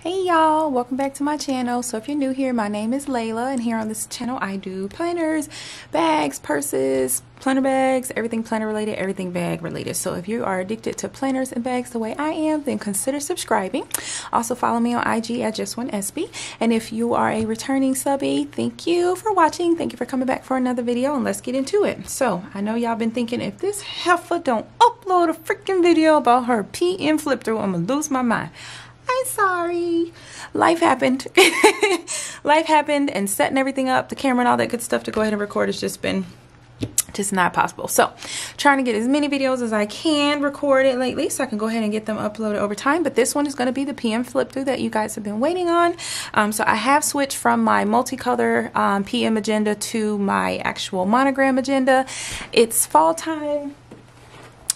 Hey y'all, welcome back to my channel. So if you're new here, my name is Layla and here on this channel I do planners, bags, purses, planner bags, everything planner related, everything bag related. So if you are addicted to planners and bags the way I am, then consider subscribing. Also follow me on IG at Just One Espi. And if you are a returning subby, thank you for watching. Thank you for coming back for another video and let's get into it. So I know y'all been thinking if this heifer don't upload a freaking video about her PM flip through, I'm gonna lose my mind. I'm sorry. Life happened. Life happened and setting everything up, the camera and all that good stuff to go ahead and record has just been just not possible. So trying to get as many videos as I can recorded lately so I can go ahead and get them uploaded over time. But this one is going to be the PM flip through that you guys have been waiting on. Um, so I have switched from my multicolor um, PM agenda to my actual monogram agenda. It's fall time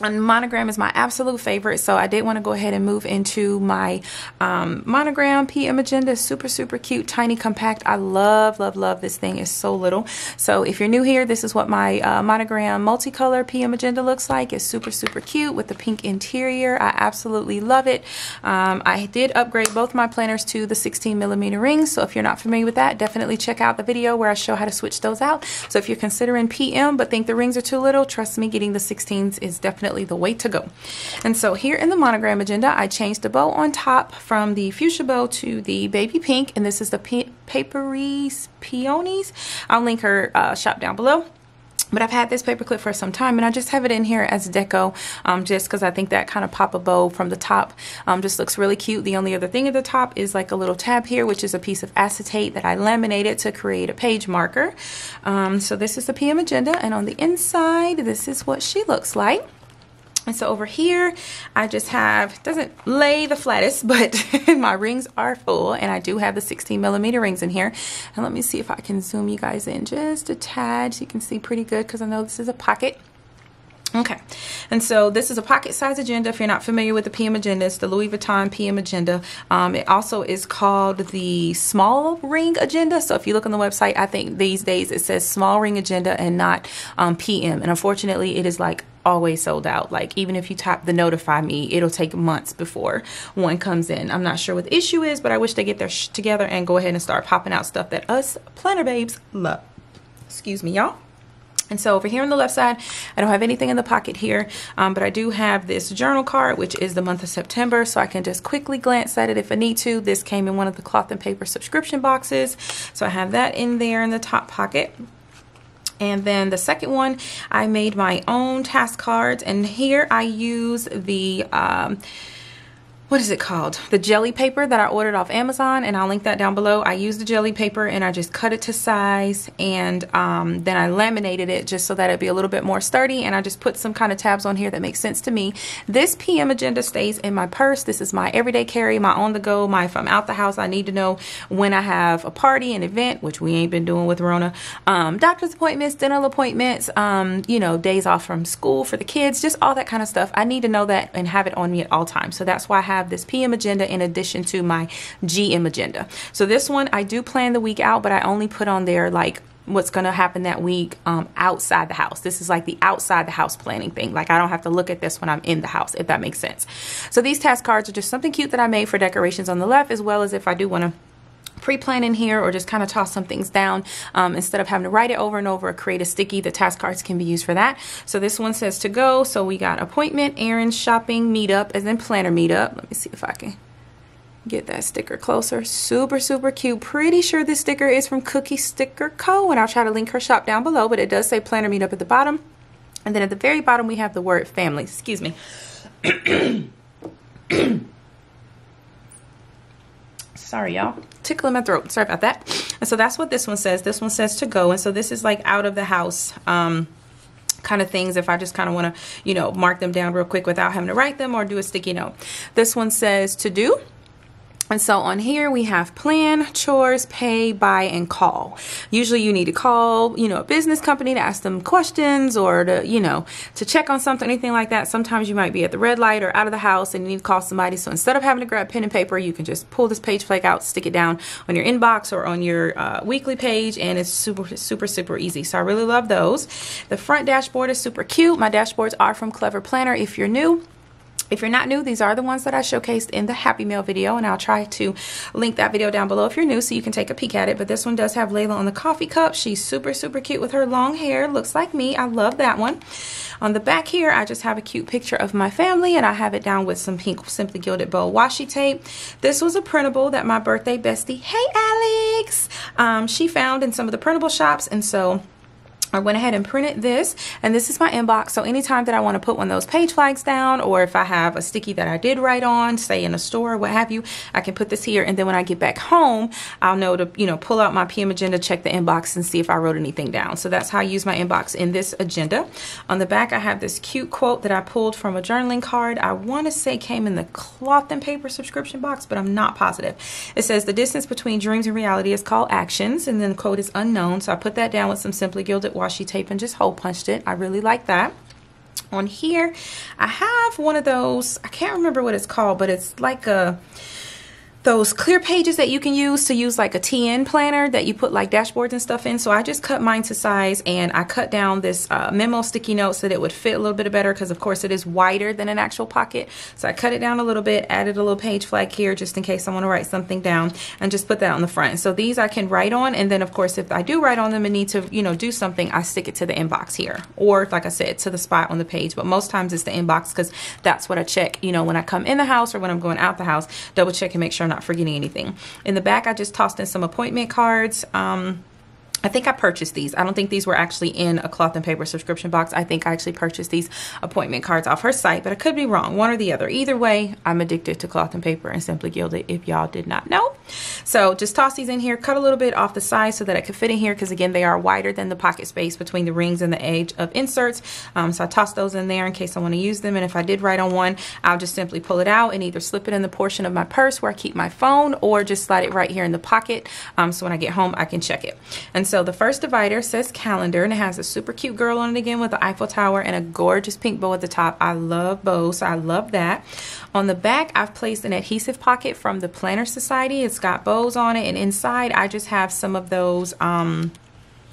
and monogram is my absolute favorite so I did want to go ahead and move into my um, monogram PM agenda. Super super cute tiny compact. I love love love this thing. It's so little. So if you're new here this is what my uh, monogram multicolor PM agenda looks like. It's super super cute with the pink interior. I absolutely love it. Um, I did upgrade both my planners to the 16 millimeter rings so if you're not familiar with that definitely check out the video where I show how to switch those out. So if you're considering PM but think the rings are too little trust me getting the 16s is definitely definitely the way to go. And so here in the monogram agenda, I changed the bow on top from the fuchsia bow to the baby pink. And this is the Paperies Peonies. I'll link her uh, shop down below but I've had this paperclip for some time and I just have it in here as deco um, just because I think that kind of pop a bow from the top um, just looks really cute. The only other thing at the top is like a little tab here which is a piece of acetate that I laminated to create a page marker. Um, so this is the PM agenda and on the inside this is what she looks like. And so over here, I just have, doesn't lay the flattest, but my rings are full and I do have the 16 millimeter rings in here. And let me see if I can zoom you guys in just a tad so you can see pretty good because I know this is a pocket. Okay, and so this is a pocket size agenda. If you're not familiar with the PM agenda, it's the Louis Vuitton PM agenda. Um, it also is called the small ring agenda. So if you look on the website, I think these days it says small ring agenda and not um, PM. And unfortunately, it is like always sold out. Like even if you tap the notify me, it'll take months before one comes in. I'm not sure what the issue is, but I wish they get their sh together and go ahead and start popping out stuff that us planner babes love. Excuse me, y'all. And so over here on the left side, I don't have anything in the pocket here, um, but I do have this journal card, which is the month of September, so I can just quickly glance at it if I need to. This came in one of the cloth and paper subscription boxes, so I have that in there in the top pocket. And then the second one, I made my own task cards, and here I use the... Um, what is it called? The jelly paper that I ordered off Amazon and I'll link that down below. I used the jelly paper and I just cut it to size and um, then I laminated it just so that it'd be a little bit more sturdy and I just put some kind of tabs on here that make sense to me. This PM agenda stays in my purse. This is my everyday carry, my on the go, my if I'm out the house, I need to know when I have a party, an event, which we ain't been doing with Rona, um, doctor's appointments, dental appointments, um, you know, days off from school for the kids, just all that kind of stuff. I need to know that and have it on me at all times. So that's why I have have this PM agenda in addition to my GM agenda. So this one, I do plan the week out, but I only put on there like what's going to happen that week um, outside the house. This is like the outside the house planning thing. Like I don't have to look at this when I'm in the house, if that makes sense. So these task cards are just something cute that I made for decorations on the left, as well as if I do want to pre-plan in here or just kind of toss some things down um, instead of having to write it over and over create a sticky the task cards can be used for that so this one says to go so we got appointment errands shopping meetup and then planner meetup let me see if I can get that sticker closer super super cute pretty sure this sticker is from Cookie Sticker Co and I'll try to link her shop down below but it does say planner meetup at the bottom and then at the very bottom we have the word family excuse me sorry y'all. Tickling my throat. Sorry about that. And so that's what this one says. This one says to go. And so this is like out of the house um, kind of things. If I just kind of want to you know mark them down real quick without having to write them or do a sticky note. This one says to do and so on here we have plan, chores, pay, buy, and call. Usually you need to call, you know, a business company to ask them questions or to, you know, to check on something, anything like that. Sometimes you might be at the red light or out of the house and you need to call somebody. So instead of having to grab pen and paper, you can just pull this page flake out, stick it down on your inbox or on your uh, weekly page and it's super, super, super easy. So I really love those. The front dashboard is super cute. My dashboards are from Clever Planner if you're new If you're not new, these are the ones that I showcased in the Happy Mail video, and I'll try to link that video down below if you're new so you can take a peek at it. But this one does have Layla on the coffee cup. She's super, super cute with her long hair. Looks like me. I love that one. On the back here, I just have a cute picture of my family, and I have it down with some pink Simply Gilded Bow washi tape. This was a printable that my birthday bestie, hey Alex, um, she found in some of the printable shops, and so I went ahead and printed this and this is my inbox. So anytime that I want to put one of those page flags down or if I have a sticky that I did write on say in a store what have you I can put this here. And then when I get back home I'll know to you know pull out my PM agenda check the inbox and see if I wrote anything down. So that's how I use my inbox in this agenda. On the back I have this cute quote that I pulled from a journaling card. I want to say came in the cloth and paper subscription box but I'm not positive. It says the distance between dreams and reality is called actions and then the quote is unknown. So I put that down with some simply gilded washi tape and just hole punched it. I really like that. On here, I have one of those, I can't remember what it's called, but it's like a those clear pages that you can use to use like a TN planner that you put like dashboards and stuff in. So I just cut mine to size and I cut down this uh, memo sticky note so that it would fit a little bit better because of course it is wider than an actual pocket. So I cut it down a little bit, added a little page flag here just in case I want to write something down and just put that on the front. So these I can write on and then of course if I do write on them and need to, you know, do something, I stick it to the inbox here or like I said, to the spot on the page. But most times it's the inbox because that's what I check, you know, when I come in the house or when I'm going out the house, double check and make sure I'm not forgetting anything. In the back, I just tossed in some appointment cards. Um, I think I purchased these. I don't think these were actually in a cloth and paper subscription box. I think I actually purchased these appointment cards off her site, but I could be wrong. One or the other. Either way, I'm addicted to cloth and paper and Simply Gilded if y'all did not know. So just toss these in here, cut a little bit off the side so that it could fit in here because again, they are wider than the pocket space between the rings and the edge of inserts. Um, so I tossed those in there in case I want to use them. And if I did write on one, I'll just simply pull it out and either slip it in the portion of my purse where I keep my phone or just slide it right here in the pocket. Um, so when I get home, I can check it. And so the first divider says calendar and it has a super cute girl on it again with the Eiffel Tower and a gorgeous pink bow at the top. I love bows, so I love that. On the back, I've placed an adhesive pocket from the Planner Society. It's got bows on it and inside I just have some of those um,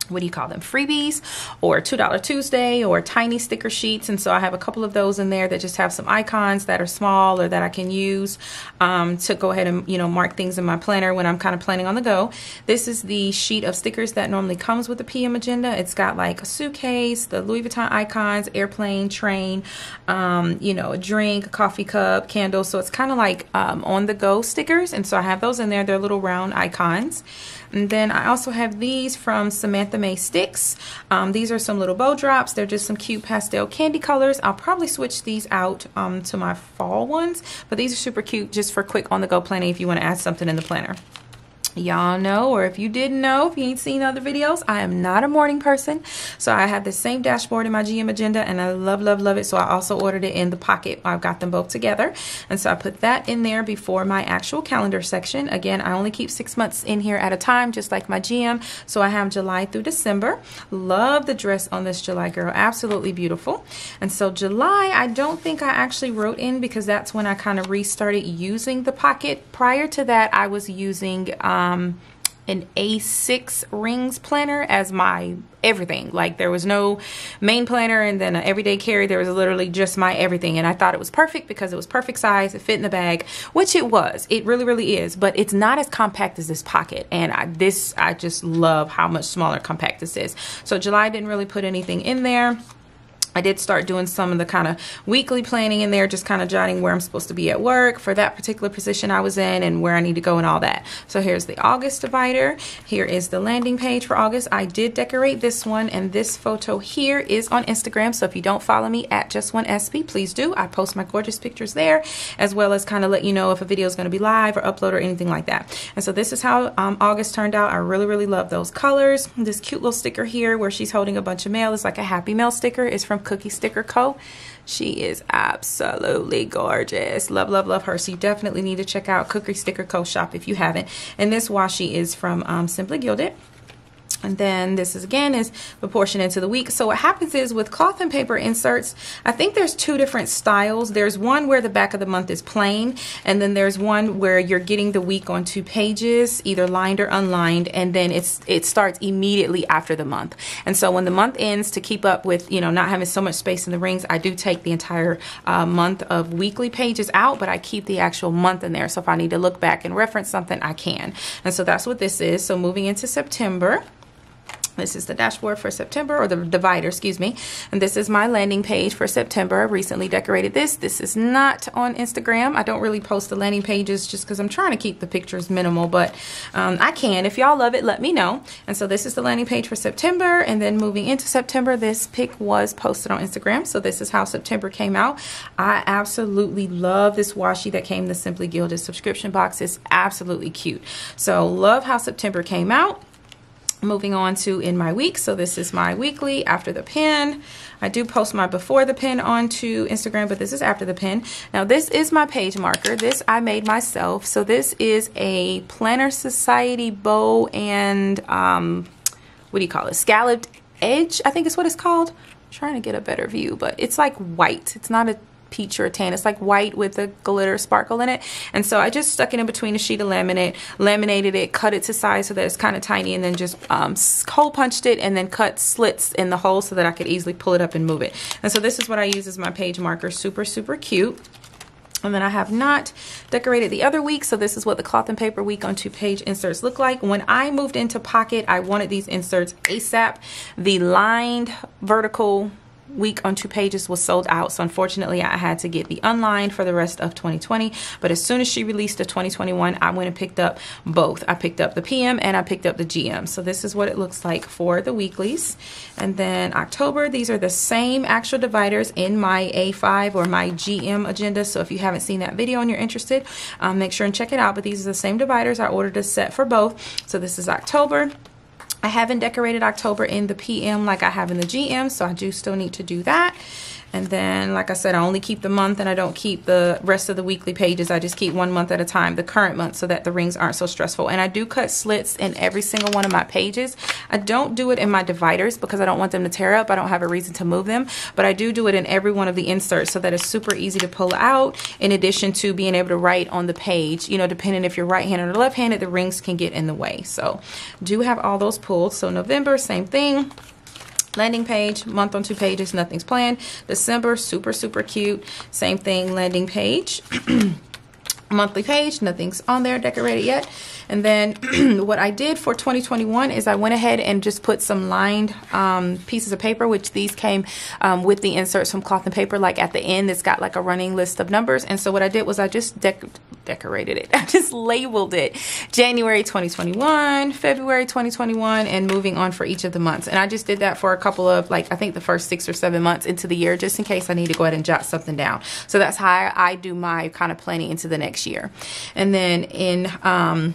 what do you call them freebies or $2 Tuesday or tiny sticker sheets. And so I have a couple of those in there that just have some icons that are small or that I can use um, to go ahead and you know mark things in my planner when I'm kind of planning on the go. This is the sheet of stickers that normally comes with the PM agenda. It's got like a suitcase the Louis Vuitton icons airplane train um, you know a drink a coffee cup candle so it's kind of like um, on the go stickers. And so I have those in there. They're little round icons. And then I also have these from Samantha May Sticks. Um, these are some little bow drops. They're just some cute pastel candy colors. I'll probably switch these out um, to my fall ones, but these are super cute just for quick on-the-go planning if you want to add something in the planner y'all know or if you didn't know if you ain't seen other videos I am not a morning person. So I have the same dashboard in my GM agenda and I love love love it. So I also ordered it in the pocket. I've got them both together. And so I put that in there before my actual calendar section. Again I only keep six months in here at a time just like my GM so I have July through December. Love the dress on this July girl. Absolutely beautiful. And so July I don't think I actually wrote in because that's when I kind of restarted using the pocket. Prior to that I was using um, um, an A6 rings planner as my everything. Like there was no main planner and then an everyday carry. There was literally just my everything. And I thought it was perfect because it was perfect size. It fit in the bag, which it was. It really, really is. But it's not as compact as this pocket. And I, this, I just love how much smaller compact this is. So July didn't really put anything in there. I did start doing some of the kind of weekly planning in there, just kind of jotting where I'm supposed to be at work for that particular position I was in and where I need to go and all that. So here's the August divider. Here is the landing page for August. I did decorate this one and this photo here is on Instagram. So if you don't follow me at Just One Espi, please do. I post my gorgeous pictures there as well as kind of let you know if a video is going to be live or upload or anything like that. And so this is how um, August turned out. I really, really love those colors. This cute little sticker here where she's holding a bunch of mail. It's like a Happy Mail sticker. It's from Cookie Sticker Co. She is absolutely gorgeous. Love, love, love her. So you definitely need to check out Cookie Sticker Co. shop if you haven't. And this washi is from um, Simply Gilded. And then this is again is proportion into the week. So what happens is with cloth and paper inserts, I think there's two different styles. There's one where the back of the month is plain, and then there's one where you're getting the week on two pages, either lined or unlined, and then it's it starts immediately after the month. And so when the month ends, to keep up with you know not having so much space in the rings, I do take the entire uh, month of weekly pages out, but I keep the actual month in there. So if I need to look back and reference something, I can. And so that's what this is. So moving into September. This is the dashboard for September, or the divider, excuse me. And this is my landing page for September. I recently decorated this. This is not on Instagram. I don't really post the landing pages just because I'm trying to keep the pictures minimal, but um, I can. If y'all love it, let me know. And so this is the landing page for September. And then moving into September, this pic was posted on Instagram. So this is how September came out. I absolutely love this washi that came the Simply Gilded subscription box. It's absolutely cute. So love how September came out moving on to in my week. So this is my weekly after the pin. I do post my before the pen onto Instagram but this is after the pin. now this is my page marker. This I made myself. So this is a planner society bow and um, what do you call it? Scalloped edge I think is what it's called. I'm trying to get a better view but it's like white. It's not a peach or a tan. It's like white with a glitter sparkle in it. And so I just stuck it in between a sheet of laminate, laminated it, cut it to size so that it's kind of tiny, and then just um, hole punched it and then cut slits in the hole so that I could easily pull it up and move it. And so this is what I use as my page marker. Super, super cute. And then I have not decorated the other week, so this is what the cloth and paper week on two page inserts look like. When I moved into Pocket, I wanted these inserts ASAP. The lined vertical week on two pages was sold out. So unfortunately I had to get the unlined for the rest of 2020 but as soon as she released the 2021 I went and picked up both. I picked up the PM and I picked up the GM so this is what it looks like for the weeklies. And then October these are the same actual dividers in my A5 or my GM agenda. So if you haven't seen that video and you're interested um, make sure and check it out. But these are the same dividers I ordered a set for both. So this is October I haven't decorated October in the PM like I have in the GM, so I do still need to do that. And then, like I said, I only keep the month and I don't keep the rest of the weekly pages. I just keep one month at a time, the current month, so that the rings aren't so stressful. And I do cut slits in every single one of my pages. I don't do it in my dividers because I don't want them to tear up. I don't have a reason to move them. But I do do it in every one of the inserts so that it's super easy to pull out in addition to being able to write on the page. You know, depending if you're right-handed or left-handed, the rings can get in the way. So do have all those pulled. So November, same thing landing page month on two pages nothing's planned. December super super cute. Same thing landing page. Monthly page nothing's on there decorated yet. And then what I did for 2021 is I went ahead and just put some lined um, pieces of paper which these came um, with the inserts from cloth and paper like at the end it's got like a running list of numbers. And so what I did was I just decorated it. I just labeled it January 2021 February 2021 and moving on for each of the months. And I just did that for a couple of like I think the first six or seven months into the year just in case I need to go ahead and jot something down. So that's how I do my kind of planning into the next year. And then in um,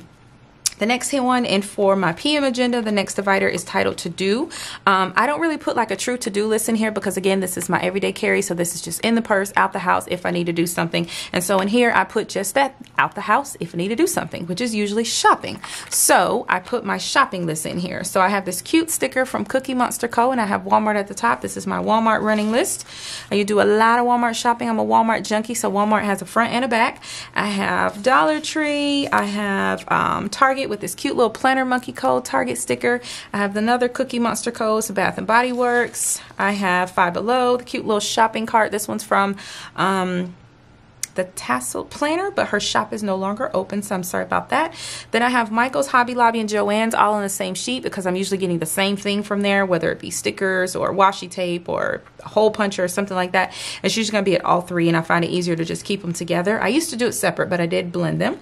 the next one, and for my PM agenda, the next divider is titled To Do. Um, I don't really put like a true to-do list in here because again, this is my everyday carry. So this is just in the purse, out the house if I need to do something. And so in here, I put just that out the house if I need to do something, which is usually shopping. So I put my shopping list in here. So I have this cute sticker from Coffee Monster Co. and I have Walmart at the top. This is my Walmart running list. You do a lot of Walmart shopping. I'm a Walmart junkie. So Walmart has a front and a back. I have Dollar Tree. I have um, Target with this cute little Planner Monkey Co Target sticker. I have another Coffee Monster Co, so Bath and Body Works. I have Five Below, the cute little shopping cart. This one's from um, the tassel planner, but her shop is no longer open, so I'm sorry about that. Then I have Michael's, Hobby Lobby, and Joann's all on the same sheet because I'm usually getting the same thing from there, whether it be stickers or washi tape or hole puncher or something like that. It's usually going to be at all three, and I find it easier to just keep them together. I used to do it separate, but I did blend them.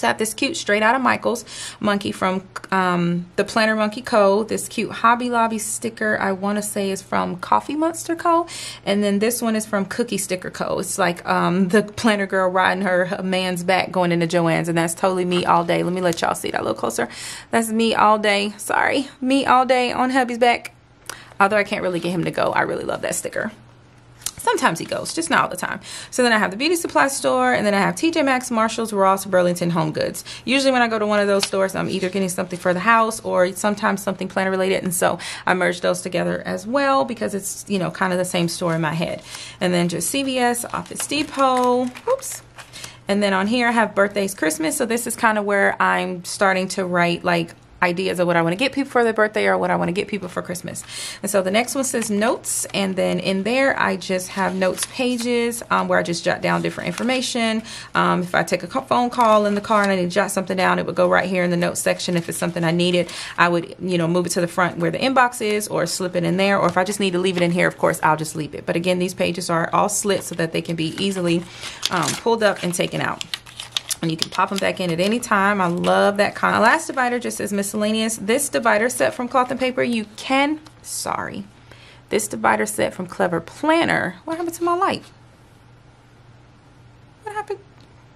So I have this cute straight out of Michael's monkey from um, the Planner Monkey Co. This cute Hobby Lobby sticker I want to say is from Coffee Monster Co. And then this one is from Cookie Sticker Co. It's like um, the planner girl riding her man's back going into Joann's and that's totally me all day. Let me let y'all see that a little closer. That's me all day. Sorry. Me all day on hubby's back. Although I can't really get him to go. I really love that sticker. Sometimes he goes, just not all the time. So then I have the beauty supply store, and then I have TJ Maxx, Marshalls, Ross, Burlington Home Goods. Usually when I go to one of those stores, I'm either getting something for the house or sometimes something planner related, and so I merge those together as well because it's you know kind of the same store in my head. And then just CVS, Office Depot. Oops. And then on here I have birthdays, Christmas. So this is kind of where I'm starting to write like ideas of what I want to get people for their birthday or what I want to get people for Christmas. And so the next one says notes. And then in there, I just have notes pages um, where I just jot down different information. Um, if I take a phone call in the car and I need to jot something down, it would go right here in the notes section. If it's something I needed, I would, you know, move it to the front where the inbox is or slip it in there. Or if I just need to leave it in here, of course, I'll just leave it. But again, these pages are all slit so that they can be easily um, pulled up and taken out and you can pop them back in at any time. I love that kind. of last divider just says miscellaneous. This divider set from cloth and paper, you can, sorry, this divider set from Clever Planner. What happened to my light? What happened?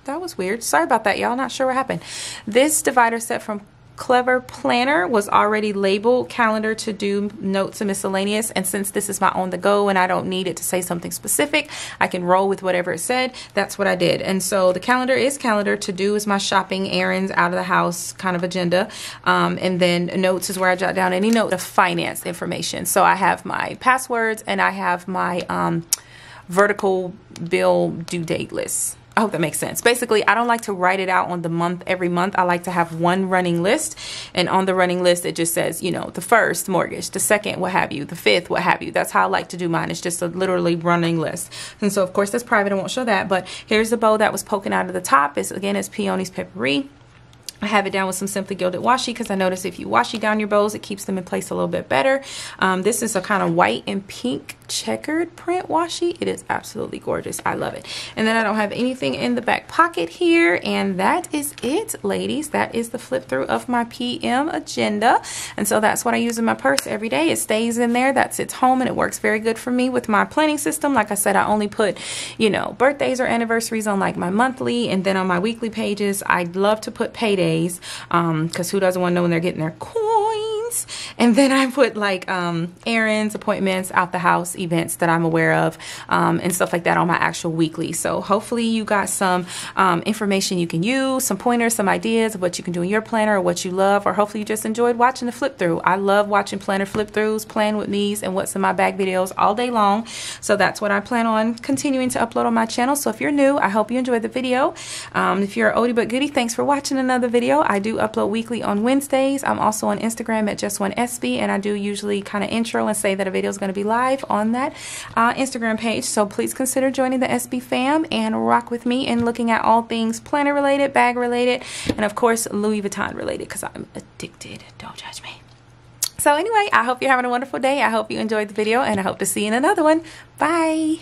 That was weird. Sorry about that, y'all. Not sure what happened. This divider set from Clever Planner was already labeled calendar to do notes and miscellaneous and since this is my on the go and I don't need it to say something specific I can roll with whatever it said that's what I did. And so the calendar is calendar. To do is my shopping errands out of the house kind of agenda. Um, and then notes is where I jot down any note of finance information. So I have my passwords and I have my um, vertical bill due date list I hope that makes sense. Basically, I don't like to write it out on the month every month. I like to have one running list. And on the running list, it just says, you know, the first mortgage, the second, what have you, the fifth, what have you. That's how I like to do mine. It's just a literally running list. And so, of course, that's private. I won't show that. But here's the bow that was poking out of the top. It's, again, it's Peonies Paperie. I have it down with some Simply Gilded Washi because I notice if you washi down your bows, it keeps them in place a little bit better. Um, this is a kind of white and pink checkered print washi. It is absolutely gorgeous. I love it. And then I don't have anything in the back pocket here. And that is it, ladies. That is the flip through of my PM agenda. And so that's what I use in my purse every day. It stays in there. That's its home and it works very good for me with my planning system. Like I said, I only put, you know, birthdays or anniversaries on like my monthly and then on my weekly pages, I love to put paydays because um, who doesn't want to know when they're getting their coins and then I put like um, errands, appointments, out the house events that I'm aware of um, and stuff like that on my actual weekly. So hopefully you got some um, information you can use, some pointers, some ideas of what you can do in your planner or what you love, or hopefully you just enjoyed watching the flip through. I love watching planner flip throughs, plan with me's, and what's in my bag videos all day long. So that's what I plan on continuing to upload on my channel. So if you're new, I hope you enjoyed the video. Um, if you're an oldie but goodie, thanks for watching another video. I do upload weekly on Wednesdays. I'm also on Instagram at just one Espi and I do usually kind of intro and say that a video is going to be live on that uh, Instagram page. So please consider joining the Espi fam and rock with me in looking at all things planner related, bag related, and of course Louis Vuitton related because I'm addicted. Don't judge me. So anyway, I hope you're having a wonderful day. I hope you enjoyed the video and I hope to see you in another one. Bye.